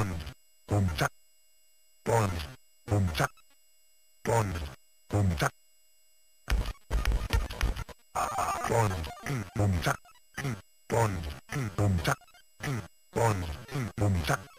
Bon, bum tak. Bon, bum tak. Bon, bum tak. Bon, bum tak. Bon, bum tak. Bon, bum tak.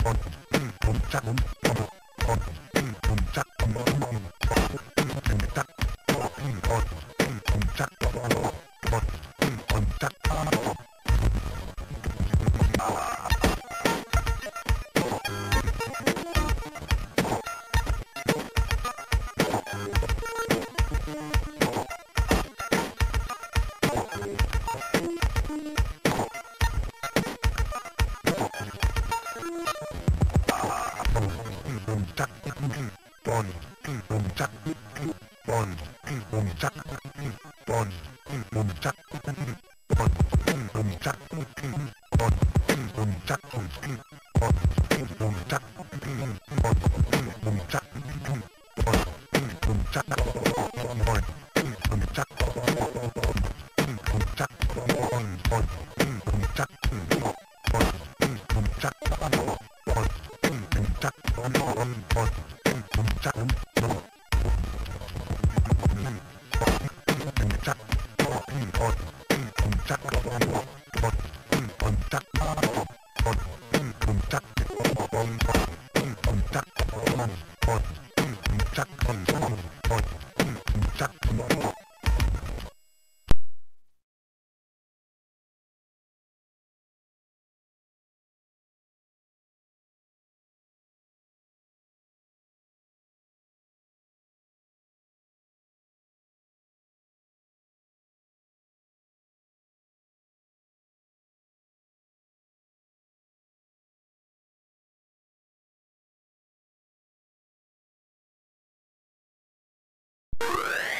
Thank you. Stop.